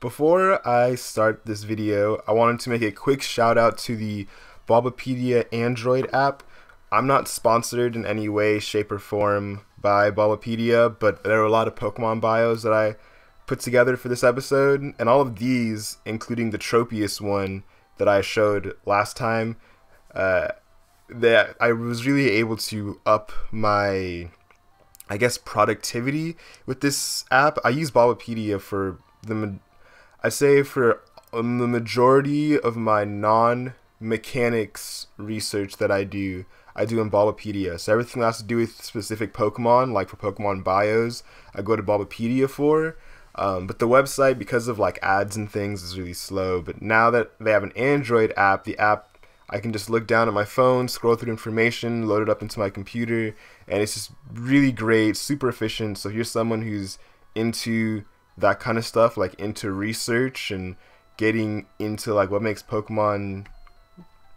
Before I start this video, I wanted to make a quick shout out to the Bulbapedia Android app. I'm not sponsored in any way, shape, or form by Bulbapedia, but there are a lot of Pokemon bios that I put together for this episode, and all of these, including the Tropius one that I showed last time, uh, that I was really able to up my, I guess, productivity with this app. I use Bulbapedia for the I say for um, the majority of my non mechanics research that I do, I do in Bulbapedia. So everything that has to do with specific Pokemon, like for Pokemon bios, I go to Bulbapedia for. Um, but the website, because of like ads and things, is really slow. But now that they have an Android app, the app I can just look down at my phone, scroll through information, load it up into my computer, and it's just really great, super efficient. So if you're someone who's into that kind of stuff, like into research and getting into like what makes Pokemon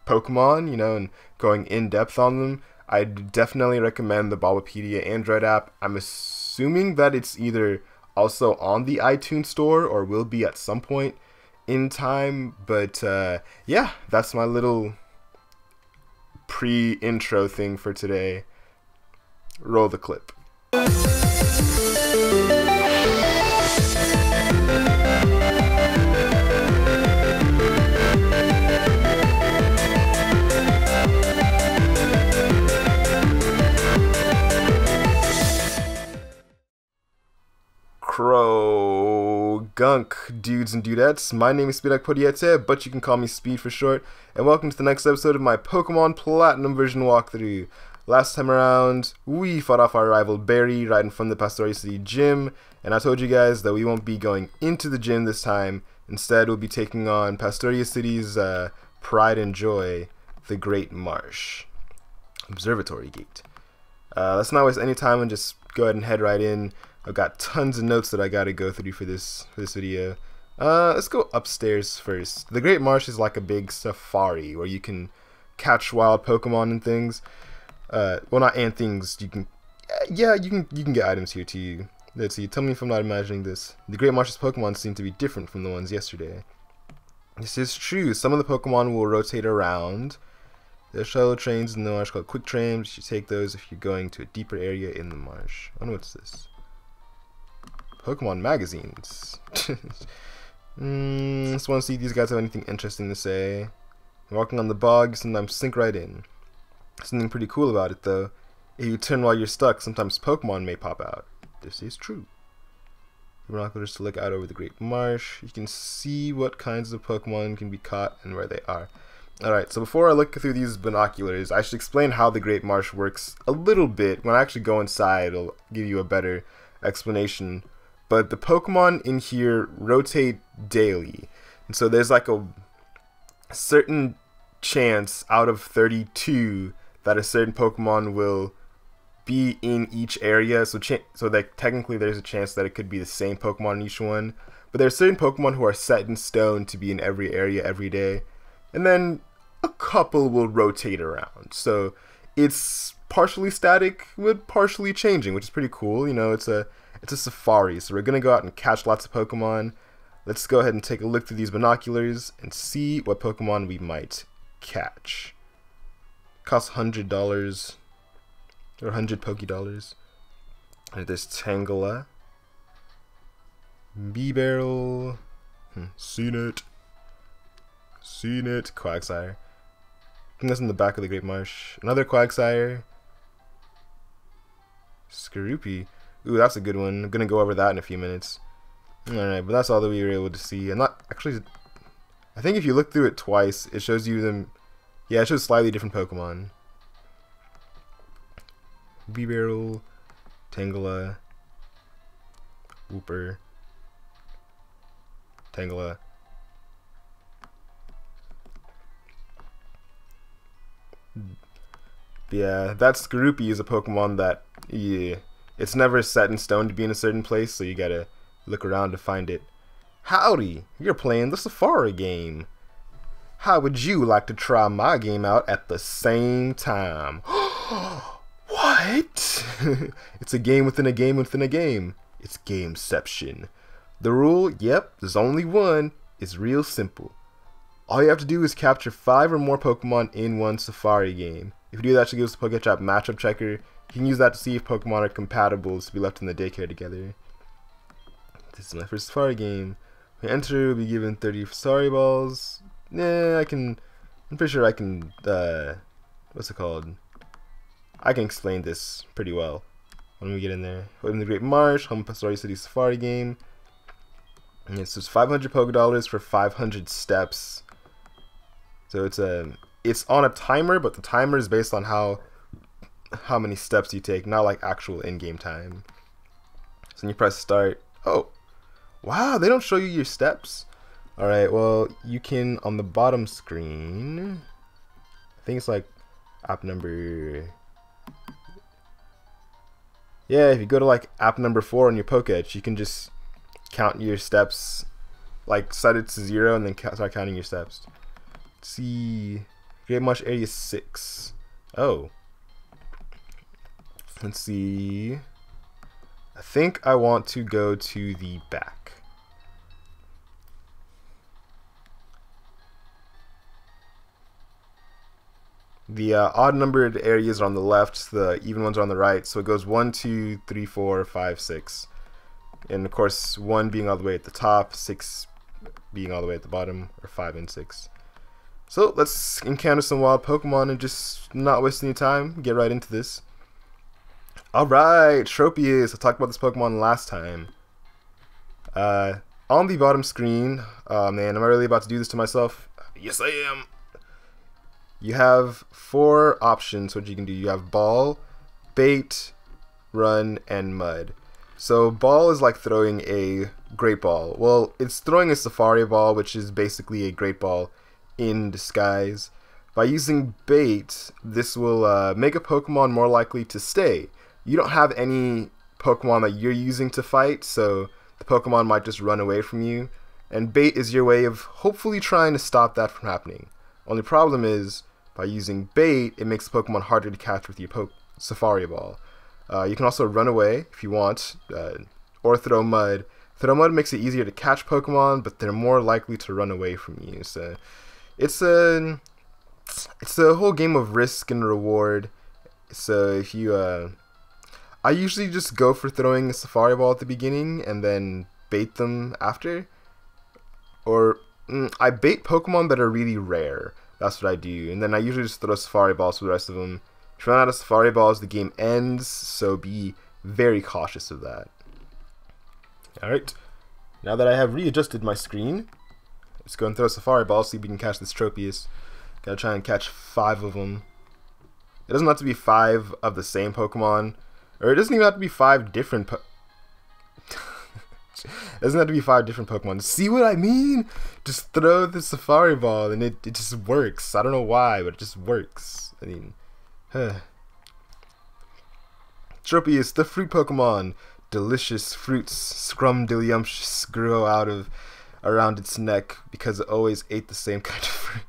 Pokemon, you know, and going in depth on them, I definitely recommend the Bulbapedia Android app. I'm assuming that it's either also on the iTunes store or will be at some point in time. But uh, yeah, that's my little pre intro thing for today. Roll the clip. Gunk dudes and dudettes. My name is Speed Akpodiete, but you can call me Speed for short. And welcome to the next episode of my Pokemon Platinum version walkthrough. Last time around, we fought off our rival Barry right in front of the Pastoria City gym, and I told you guys that we won't be going into the gym this time. Instead, we'll be taking on Pastoria City's uh, pride and joy, the Great Marsh. Observatory Gate. Uh, let's not waste any time and just go ahead and head right in. I've got tons of notes that I gotta go through for this for this video. Uh, let's go upstairs first. The Great Marsh is like a big safari where you can catch wild Pokemon and things. Uh, well, not and things. You can, yeah, you can you can get items here too. Let's see. Tell me if I'm not imagining this. The Great Marsh's Pokemon seem to be different from the ones yesterday. This is true. Some of the Pokemon will rotate around. There's shuttle trains in the marsh called quick trains. You take those if you're going to a deeper area in the marsh. I wonder what's this. Pokemon magazines. mm, just want to see if these guys have anything interesting to say. Walking on the bog, sometimes sink right in. Something pretty cool about it, though. If you turn while you're stuck, sometimes Pokemon may pop out. This is true. Binoculars to look out over the Great Marsh. You can see what kinds of Pokemon can be caught and where they are. Alright, so before I look through these binoculars, I should explain how the Great Marsh works a little bit. When I actually go inside, it'll give you a better explanation but the Pokemon in here rotate daily. And so there's like a certain chance out of 32 that a certain Pokemon will be in each area. So so that technically there's a chance that it could be the same Pokemon in each one. But there are certain Pokemon who are set in stone to be in every area every day. And then a couple will rotate around. So it's partially static but partially changing, which is pretty cool. You know, it's a it's a safari, so we're going to go out and catch lots of Pokemon. Let's go ahead and take a look through these binoculars and see what Pokemon we might catch. Costs $100 or 100 Poke Dollars. There's Tangela, Bibarel, hmm, seen it, seen it, Quagsire. I think that's in the back of the Great Marsh. Another Quagsire, Skorupi. Ooh, that's a good one. I'm gonna go over that in a few minutes. Alright, but that's all that we were able to see. And not actually I think if you look through it twice, it shows you them yeah, it shows slightly different Pokemon. Bibarel, Tangela, Wooper, Tangela. Yeah, that Skorupi is a Pokemon that yeah it's never set in stone to be in a certain place, so you gotta look around to find it. Howdy, you're playing the Safari game. How would you like to try my game out at the same time? what? it's a game within a game within a game. It's Gameception. The rule, yep, there's only one, is real simple. All you have to do is capture five or more Pokemon in one Safari game. If you do that, she gives the Poketch app matchup checker. You can use that to see if Pokemon are compatible to be left in the daycare together. This is my first Safari game. When enter, will be given 30 Safari balls. Nah, I can. I'm pretty sure I can. Uh, what's it called? I can explain this pretty well when we get in there. In the Great Marsh, home of Story City Safari game. And it's just 500 Poké Dollars for 500 steps. So it's a it's on a timer, but the timer is based on how how many steps you take, not like actual in-game time. So when you press start, oh, wow, they don't show you your steps. All right, well, you can on the bottom screen. I think it's like app number. Yeah, if you go to like app number four on your Poketch, you can just count your steps, like set it to zero, and then start counting your steps. Let's see, Great Marsh Area six. Oh, let's see. I think I want to go to the back. The uh, odd numbered areas are on the left, the even ones are on the right. So it goes 1, 2, 3, 4, 5, 6. And of course, 1 being all the way at the top, 6 being all the way at the bottom, or 5 and 6. So let's encounter some wild Pokemon and just not waste any time, get right into this. Alright, Tropius. I talked about this Pokemon last time. Uh, on the bottom screen, oh man, am I really about to do this to myself? Yes, I am you have four options what you can do. You have ball, bait, run, and mud. So ball is like throwing a great ball. Well, it's throwing a safari ball, which is basically a great ball in disguise. By using bait, this will uh, make a Pokemon more likely to stay. You don't have any Pokemon that you're using to fight, so the Pokemon might just run away from you. And bait is your way of hopefully trying to stop that from happening. Only problem is, by using bait, it makes the Pokemon harder to catch with your po Safari Ball. Uh, you can also run away if you want, uh, or throw mud. Throw mud makes it easier to catch Pokemon, but they're more likely to run away from you. So it's a it's a whole game of risk and reward. So if you, uh, I usually just go for throwing a Safari Ball at the beginning and then bait them after, or mm, I bait Pokemon that are really rare. That's what I do. And then I usually just throw Safari Balls for the rest of them. If you run out of Safari Balls, the game ends, so be very cautious of that. Alright, now that I have readjusted my screen, let's go and throw a Safari ball, see if we can catch this Tropius. Gotta try and catch five of them. It doesn't have to be five of the same Pokemon, or it doesn't even have to be five different doesn't have to be five different Pokemon. See what I mean? Just throw the Safari Ball and it, it just works. I don't know why, but it just works. I mean, huh. Tropius, the fruit Pokemon. Delicious fruits, scrumdiddlyumptious, grow out of around its neck because it always ate the same kind of fruit.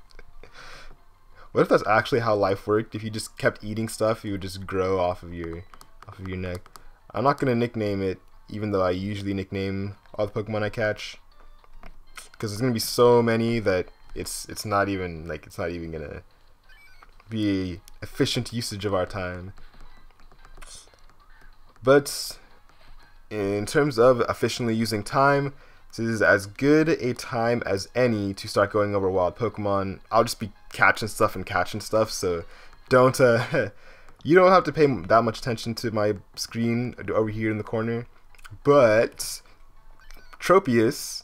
what if that's actually how life worked? If you just kept eating stuff, you would just grow off of your off of your neck. I'm not gonna nickname it even though I usually nickname all the Pokemon I catch. Because there's gonna be so many that it's it's not even like it's not even gonna be efficient usage of our time. But in terms of efficiently using time, this is as good a time as any to start going over wild Pokemon. I'll just be catching stuff and catching stuff, so don't uh, you don't have to pay that much attention to my screen over here in the corner. But Tropius,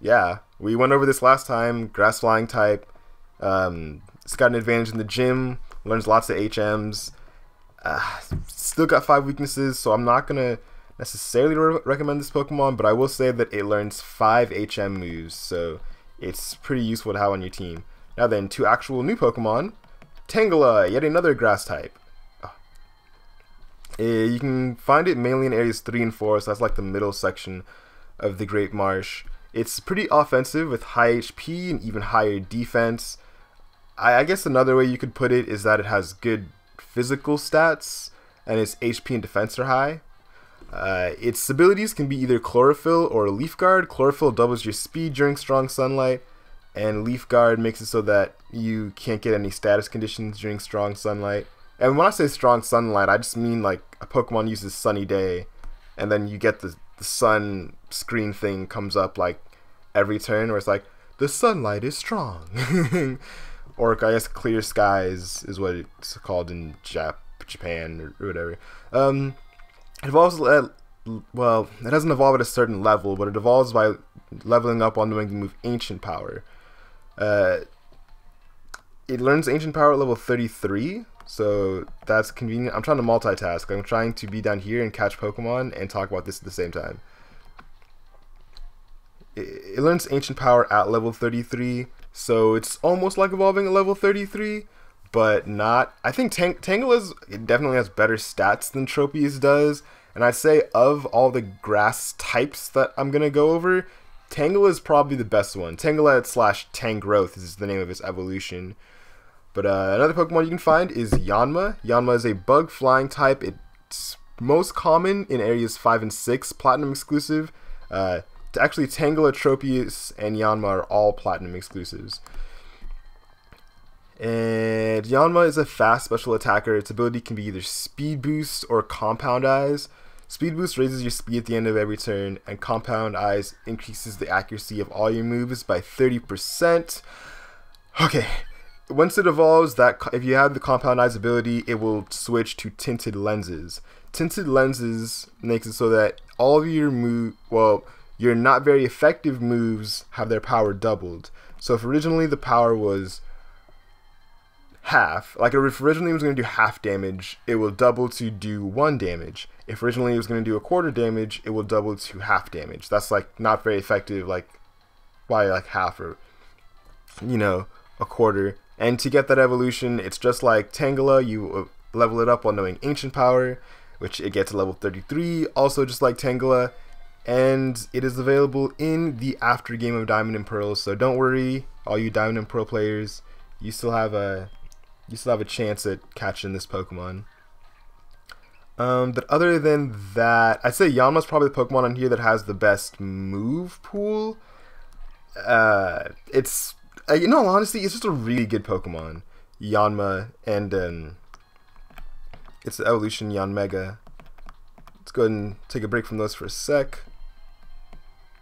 yeah, we went over this last time. Grass flying type. Um, it's got an advantage in the gym. Learns lots of HMs. Uh, still got five weaknesses, so I'm not gonna necessarily re recommend this Pokemon, but I will say that it learns five HM moves, so it's pretty useful to have on your team. Now then, two actual new Pokemon. Tangela, yet another grass type. Uh, you can find it mainly in areas 3 and 4, so that's like the middle section of the Great Marsh. It's pretty offensive with high HP and even higher defense. I, I guess another way you could put it is that it has good physical stats and its HP and defense are high. Uh, its abilities can be either Chlorophyll or Leaf Guard. Chlorophyll doubles your speed during strong sunlight, and Leaf Guard makes it so that you can't get any status conditions during strong sunlight. And when I say strong sunlight, I just mean like a Pokemon uses Sunny Day, and then you get the, the sun screen thing comes up like every turn where it's like, the sunlight is strong. or I guess clear skies is what it's called in Jap- Japan or, whatever. Um, it evolves at, well, it doesn't evolve at a certain level, but it evolves by leveling up on doing the move Ancient Power. Uh, it learns Ancient Power at level 33, so that's convenient. I'm trying to multitask. I'm trying to be down here and catch Pokemon and talk about this at the same time. It, it learns Ancient Power at level 33, so it's almost like evolving at level 33, but not. I think Tang- Tangela it definitely has better stats than Tropius does, and I'd say of all the grass types that I'm gonna go over, Tangela is probably the best one. Tangela slash Tangrowth is the name of its evolution. But uh, another Pokemon you can find is Yanma. Yanma is a bug flying type. It's most common in areas 5 and 6, platinum exclusive. Uh, actually, Tangela, Tropius, and Yanma are all platinum exclusives. And Yanma is a fast special attacker. Its ability can be either Speed Boost or Compound Eyes. Speed Boost raises your speed at the end of every turn, and Compound Eyes increases the accuracy of all your moves by 30%. Okay, once it evolves, that if you have the Compound Eyes ability, it will switch to Tinted Lenses. Tinted Lenses makes it so that all of your move, well, your not very effective moves have their power doubled. So if originally the power was half. Like if originally it was going to do half damage, it will double to do one damage. If originally it was going to do a quarter damage, it will double to half damage. That's like not very effective, like by like half or you know a quarter. And to get that evolution, it's just like Tangela. You uh, level it up while knowing Ancient Power, which it gets to level 33. Also, just like Tangela, and it is available in the after game of Diamond and Pearl. So don't worry, all you Diamond and Pearl players, you still have a you still have a chance at catching this Pokemon. Um, but other than that, I'd say Yanma's probably the Pokemon on here that has the best move pool. Uh, it's, uh, you know, honestly, it's just a really good Pokemon. Yanma and um, it's the evolution Yanmega. Let's go ahead and take a break from those for a sec,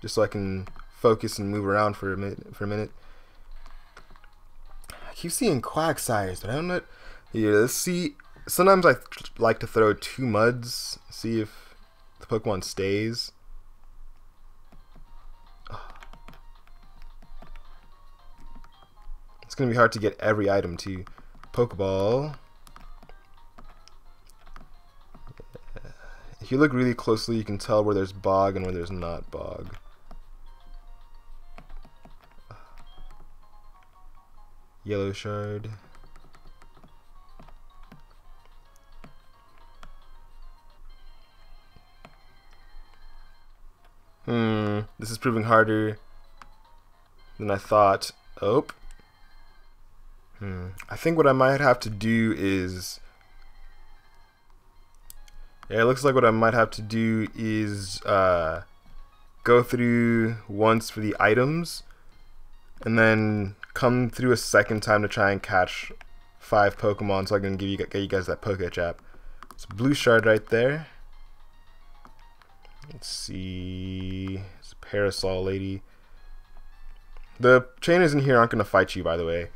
just so I can focus and move around for a minute. For a minute keep seeing Quagsires, but I don't know. Yeah, let's see. Sometimes I like to throw two muds, see if the Pokemon stays. It's gonna be hard to get every item to Pokeball. If you look really closely, you can tell where there's bog and where there's not bog. Yellow shard. Hmm, this is proving harder than I thought. Oh. Hmm. I think what I might have to do is... Yeah, it looks like what I might have to do is uh, go through once for the items and then come through a second time to try and catch five Pokemon so I can give you get you guys that Poketch. It's blue shard right there. Let's see. It's parasol lady. The trainers in here aren't gonna fight you by the way.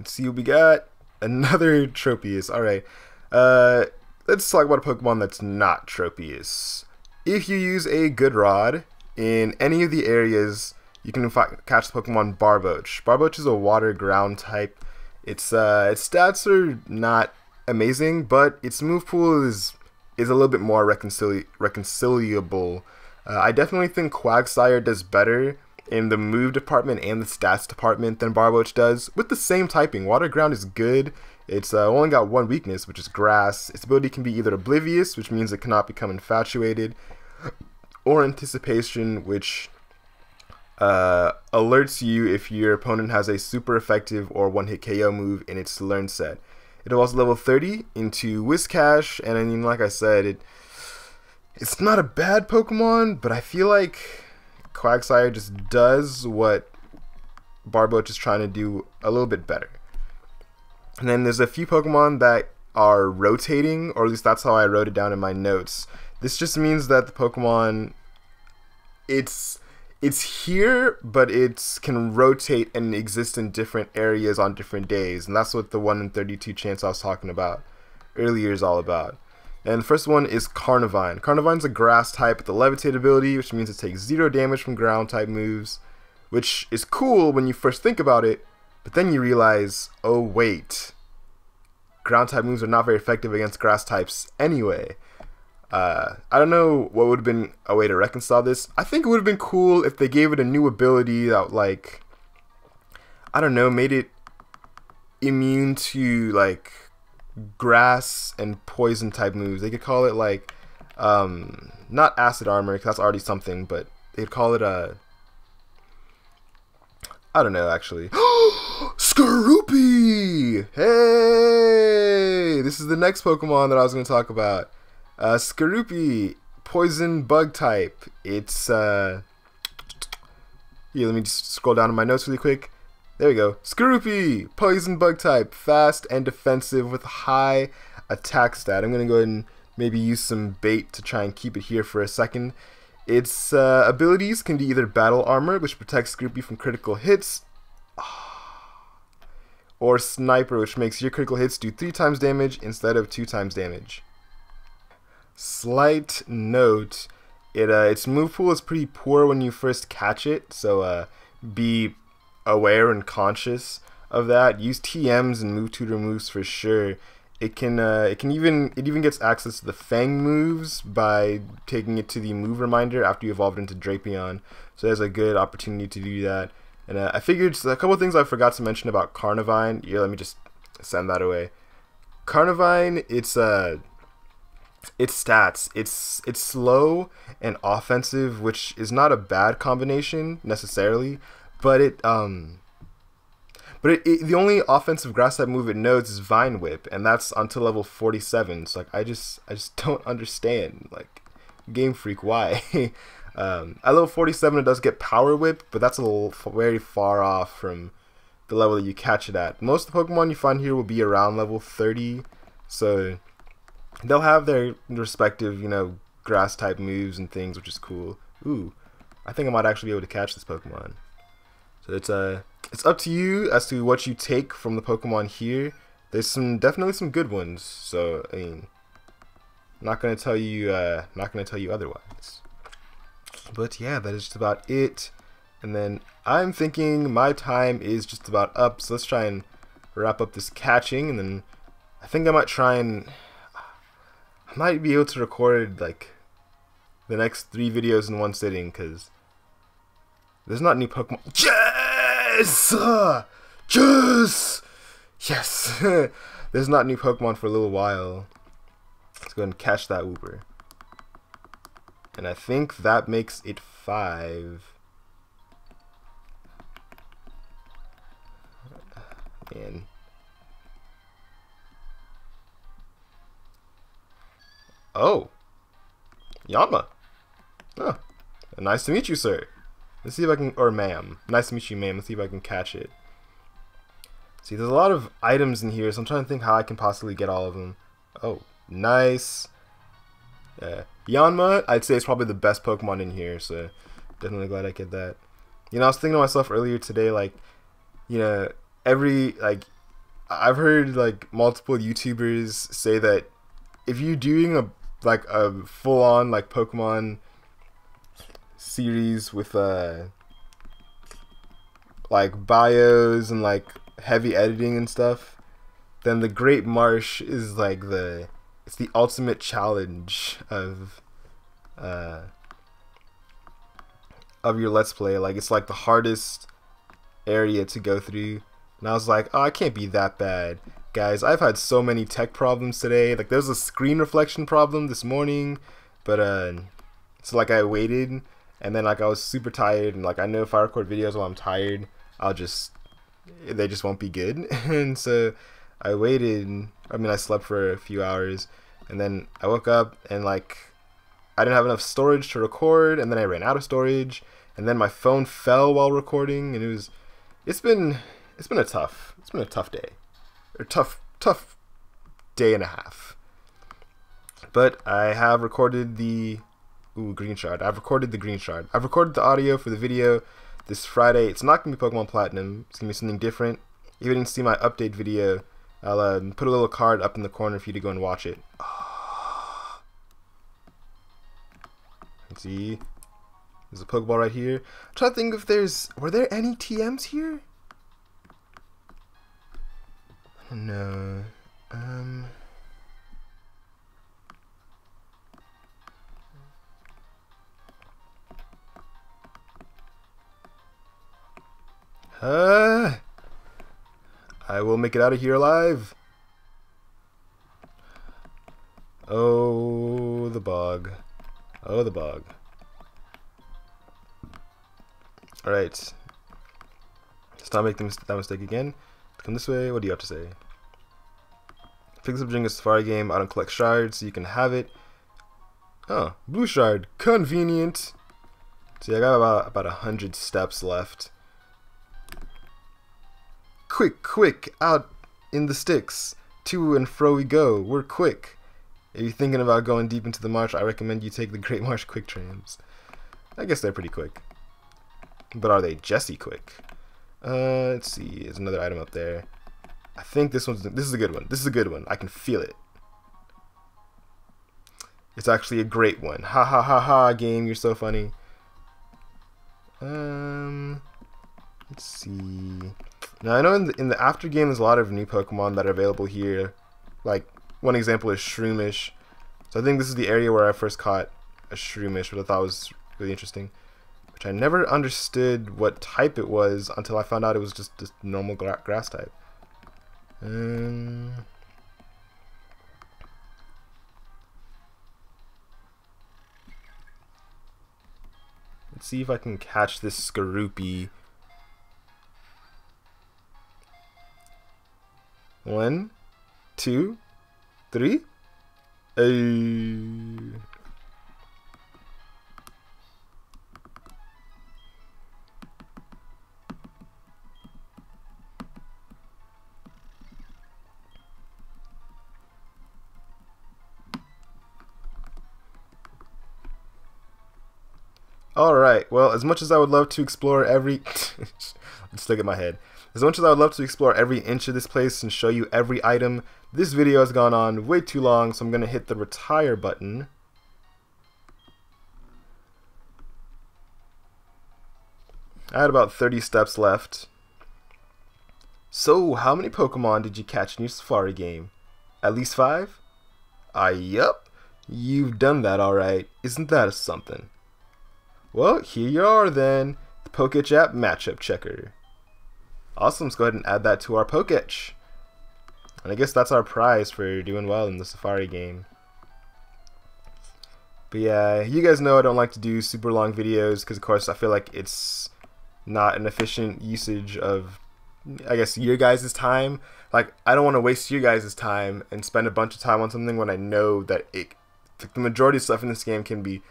Let's see what we got. Another Tropius. Alright. Uh let's talk about a Pokemon that's not Tropius. If you use a good rod in any of the areas you can catch the Pokemon Barboach. Barboach is a water ground type. Its uh, its stats are not amazing, but its move pool is is a little bit more reconcili- reconciliable. Uh, I definitely think Quagsire does better in the move department and the stats department than Barboach does. With the same typing, Water Ground is good. It's uh, only got one weakness, which is Grass. Its ability can be either Oblivious, which means it cannot become infatuated, or Anticipation, which uh, alerts you if your opponent has a super effective or one hit KO move in its learn set. It evolves level 30 into Whiscash, and I mean, like I said, it it's not a bad Pokemon, but I feel like Quagsire just does what Barboach is trying to do a little bit better. And then there's a few Pokemon that are rotating, or at least that's how I wrote it down in my notes. This just means that the Pokemon it's it's here, but it can rotate and exist in different areas on different days, and that's what the one in 32 chance I was talking about earlier is all about. And the first one is Carnivine. Carnivine's a grass type with the levitate ability, which means it takes zero damage from ground type moves, which is cool when you first think about it, but then you realize, oh wait, ground type moves are not very effective against grass types anyway. Uh, I don't know what would have been a way to reconcile this. I think it would have been cool if they gave it a new ability that, like, I don't know, made it immune to like grass and poison type moves. They could call it like, um, not acid armor because that's already something, but they'd call it a. I don't know actually. Skorupi! Hey! This is the next Pokemon that I was going to talk about. Uh, Skorupi, poison bug type. It's, uh... Here, let me just scroll down to my notes really quick. There we go. Skorupi, poison bug type, fast and defensive with high attack stat. I'm going to go ahead and maybe use some bait to try and keep it here for a second. Its uh, abilities can be either battle armor, which protects Skorupi from critical hits, or sniper, which makes your critical hits do 3 times damage instead of 2 times damage. Slight note, it uh, its move pool is pretty poor when you first catch it, so uh, be aware and conscious of that. Use TMs and move tutor moves for sure. It can uh, it can even it even gets access to the Fang moves by taking it to the move reminder after you evolved into Drapion. So there's a good opportunity to do that. And uh, I figured a couple things I forgot to mention about Carnivine. Yeah, let me just send that away. Carnivine, it's uh its stats. It's it's slow and offensive, which is not a bad combination necessarily, but it um but it, it, the only offensive grass type move it knows is Vine Whip, and that's until level 47. So like I just I just don't understand like Game Freak why. um, at level 47 it does get Power Whip, but that's a little very far off from the level that you catch it at. Most of the Pokemon you find here will be around level 30, so they'll have their respective, you know, grass type moves and things, which is cool. Ooh, I think I might actually be able to catch this Pokemon. So it's uh, it's up to you as to what you take from the Pokemon here. There's some definitely some good ones. So I mean, not gonna tell you, uh, not gonna tell you otherwise. But yeah, that is just about it. And then I'm thinking my time is just about up. So let's try and wrap up this catching, and then I think I might try and I might be able to record like the next three videos in one sitting because there's not new Pokemon. Yes! Yes! Yes! there's not new Pokemon for a little while. Let's go and catch that Wooper. And I think that makes it five. Man. Oh. Yanma. Oh. Nice to meet you, sir. Let's see if I can, or ma'am. Nice to meet you, ma'am. Let's see if I can catch it. See, there's a lot of items in here, so I'm trying to think how I can possibly get all of them. Oh, nice. Yeah. Yanma, I'd say it's probably the best Pokemon in here, so definitely glad I get that. You know, I was thinking to myself earlier today, like, you know, every, like, I've heard, like, multiple YouTubers say that if you're doing a like a full on like Pokemon series with uh like bios and like heavy editing and stuff, then the Great Marsh is like the it's the ultimate challenge of uh of your let's play. Like it's like the hardest area to go through. And I was like, oh, I can't be that bad. Guys, I've had so many tech problems today. Like, there's a screen reflection problem this morning, but, uh, so, like, I waited, and then, like, I was super tired, and, like, I know if I record videos while I'm tired, I'll just, they just won't be good. and so, I waited. I mean, I slept for a few hours, and then I woke up and like I didn't have enough storage to record, and then I ran out of storage, and then my phone fell while recording, and it was. It's been. It's been a tough. It's been a tough day, or tough, tough day and a half. But I have recorded the. Ooh, green shard. I've recorded the green shard. I've recorded the audio for the video this Friday. It's not gonna be Pokemon Platinum. It's gonna be something different. If you didn't see my update video, I'll uh, put a little card up in the corner for you to go and watch it. Let's see. There's a Pokeball right here. I'm trying to think if there's... Were there any TMs here? No. Um... Uh, I will make it out of here alive. Oh, the bug. Oh, the bug. Alright. Let's not make that mistake again. Come this way. What do you have to say? Fix up during a safari game. I don't collect shards, so you can have it. Oh, blue shard. Convenient. See, I got about about a hundred steps left. Quick, quick, out in the sticks. To and fro we go. We're quick. If you're thinking about going deep into the marsh, I recommend you take the Great Marsh quick trams. I guess they're pretty quick. But are they Jesse quick? Uh, let's see. There's another item up there. I think this one's this is a good one. This is a good one. I can feel it. It's actually a great one. Ha ha ha ha game, you're so funny. Um let's see. Now I know in the, in the after game there's a lot of new Pokemon that are available here. Like one example is Shroomish. So I think this is the area where I first caught a Shroomish, which I thought was really interesting. Which I never understood what type it was until I found out it was just a normal gra grass type. Um, let's see if I can catch this Skorupi One, two, three. Hey. Alright, well, as much as I would love to explore every... Look at my head. As much as I would love to explore every inch of this place and show you every item, this video has gone on way too long, so I'm going to hit the retire button. I had about 30 steps left. So, how many Pokemon did you catch in your Safari game? At least five? Ah, yup. You've done that alright. Isn't that a something? Well, here you are then. The Poketch matchup checker. Awesome, let's go ahead and add that to our Poketch. And I guess that's our prize for doing well in the Safari game. But yeah, you guys know I don't like to do super long videos because of course I feel like it's not an efficient usage of I guess your guys' time. Like I don't want to waste your guys' time and spend a bunch of time on something when I know that it the majority of stuff in this game can be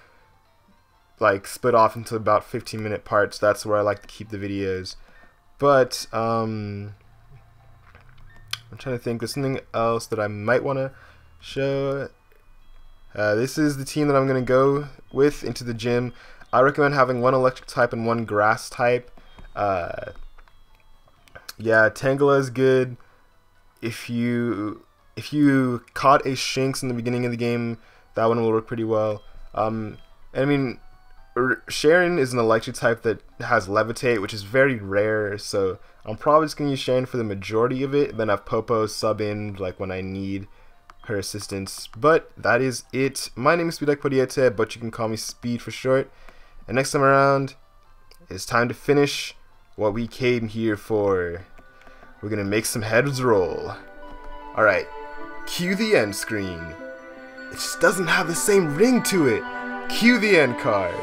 like split off into about 15 minute parts. That's where I like to keep the videos. But um, I'm trying to think. There's something else that I might want to show. Uh, this is the team that I'm going to go with into the gym. I recommend having one electric type and one grass type. Uh, yeah, Tangela is good. If you if you caught a Shinx in the beginning of the game, that one will work pretty well. Um, I mean, Cheren is an electric type that has levitate, which is very rare. So I'm probably just gonna use Sharon for the majority of it, then have Popo sub in like when I need her assistance. But that is it. My name is Speed Akpodiete, but you can call me Speed for short. And next time around, it's time to finish what we came here for. We're gonna make some heads roll. Alright, cue the end screen. It just doesn't have the same ring to it. Cue the end card.